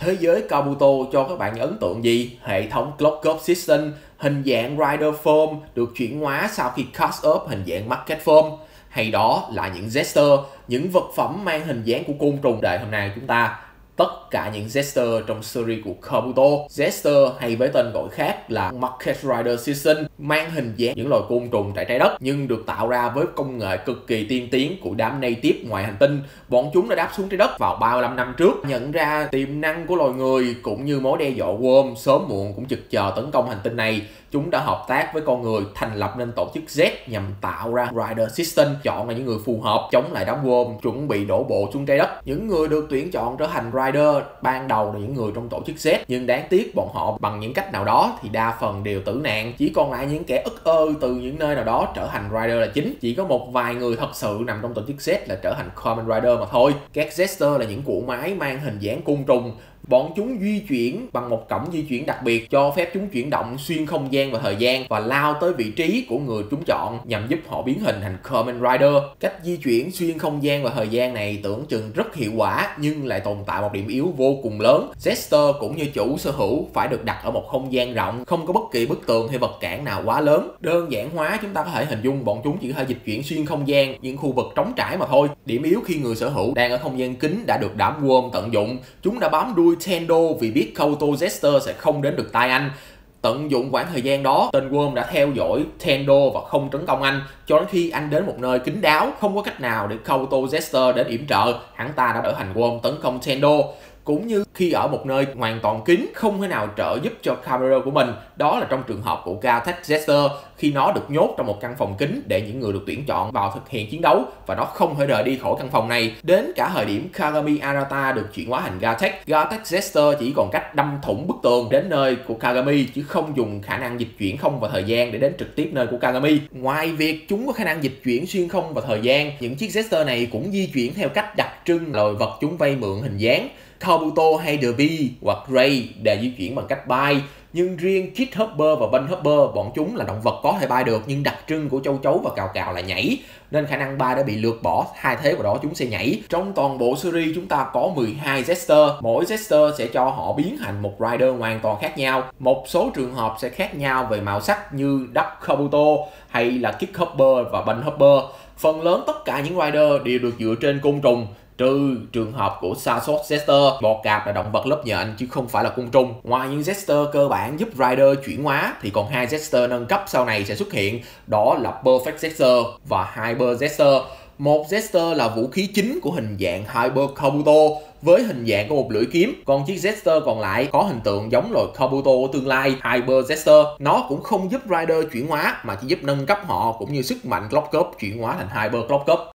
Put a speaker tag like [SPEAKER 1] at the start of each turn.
[SPEAKER 1] Thế giới Kabuto cho các bạn ấn tượng gì? Hệ thống Clock Up System, hình dạng Rider Form được chuyển hóa sau khi cast up hình dạng Market Form hay đó là những gesture những vật phẩm mang hình dáng của côn trùng đời hôm nay chúng ta tất cả những zester trong series của Kabuto. zester hay với tên gọi khác là Market Rider Season mang hình dáng những loài côn trùng tại trái đất nhưng được tạo ra với công nghệ cực kỳ tiên tiến của đám native ngoài hành tinh. Bọn chúng đã đáp xuống trái đất vào 35 năm trước, nhận ra tiềm năng của loài người cũng như mối đe dọa worm sớm muộn cũng trực chờ tấn công hành tinh này. Chúng đã hợp tác với con người thành lập nên tổ chức Z nhằm tạo ra Rider System, chọn là những người phù hợp chống lại đám worm chuẩn bị đổ bộ xuống trái đất. Những người được tuyển chọn trở thành Rider Rider ban đầu là những người trong tổ chức Z, nhưng đáng tiếc bọn họ bằng những cách nào đó thì đa phần đều tử nạn. Chỉ còn lại những kẻ ức ơ từ những nơi nào đó trở thành Rider là chính. Chỉ có một vài người thật sự nằm trong tổ chức Z là trở thành Common Rider mà thôi. Các Zester là những cỗ máy mang hình dáng côn trùng Bọn chúng di chuyển bằng một cổng di chuyển đặc biệt cho phép chúng chuyển động xuyên không gian và thời gian và lao tới vị trí của người chúng chọn nhằm giúp họ biến hình thành Kamen Rider. Cách di chuyển xuyên không gian và thời gian này tưởng chừng rất hiệu quả nhưng lại tồn tại một điểm yếu vô cùng lớn. Zester cũng như chủ sở hữu phải được đặt ở một không gian rộng, không có bất kỳ bức tường hay vật cản nào quá lớn. Đơn giản hóa chúng ta có thể hình dung bọn chúng chỉ có thể dịch chuyển xuyên không gian những khu vực trống trải mà thôi. Điểm yếu khi người sở hữu đang ở không gian kính đã được đảm quân tận dụng, chúng đã bám đuôi Tendo vì biết Kouto Jester sẽ không đến được tay anh. Tận dụng khoảng thời gian đó, tên Worm đã theo dõi Tendo và không tấn công anh cho đến khi anh đến một nơi kín đáo, không có cách nào để Kouto Jester đến yểm trợ, hắn ta đã đỡ hành Worm tấn công Tendo cũng như khi ở một nơi hoàn toàn kín, không thể nào trợ giúp cho camera của mình. Đó là trong trường hợp của Gatex Jester khi nó được nhốt trong một căn phòng kín để những người được tuyển chọn vào thực hiện chiến đấu, và nó không thể rời đi khỏi căn phòng này. Đến cả thời điểm Kagami Arata được chuyển hóa thành Gatex Gatex Jester chỉ còn cách đâm thủng bức tường đến nơi của Kagami, chứ không dùng khả năng dịch chuyển không và thời gian để đến trực tiếp nơi của Kagami. Ngoài việc chúng có khả năng dịch chuyển xuyên không và thời gian, những chiếc Zester này cũng di chuyển theo cách đặc trưng, loài vật chúng vay mượn hình dáng. Kabuto hay The V hoặc Ray để di chuyển bằng cách bay. Nhưng riêng Kid Hopper và Ben Hopper, bọn chúng là động vật có thể bay được, nhưng đặc trưng của châu chấu và cào cào là nhảy, nên khả năng bay đã bị lược bỏ, thay thế vào đó chúng sẽ nhảy. Trong toàn bộ series, chúng ta có 12 Zester. mỗi Zester sẽ cho họ biến thành một Rider hoàn toàn khác nhau. Một số trường hợp sẽ khác nhau về màu sắc như Duck Kabuto hay là Kid Hopper và Ben Hopper. Phần lớn tất cả những Rider đều được dựa trên côn trùng trừ trường hợp của Sasot zester bò cạp là động vật lớp nhện chứ không phải là côn trùng. Ngoài những zester cơ bản giúp Rider chuyển hóa, thì còn hai zester nâng cấp sau này sẽ xuất hiện, đó là Perfect zester và Hyper zester một zester là vũ khí chính của hình dạng Hyper Kabuto với hình dạng của một lưỡi kiếm, còn chiếc zester còn lại có hình tượng giống loài Kabuto của tương lai, Hyper zester nó cũng không giúp Rider chuyển hóa, mà chỉ giúp nâng cấp họ cũng như sức mạnh Clock Cup chuyển hóa thành Hyper Clock Cup.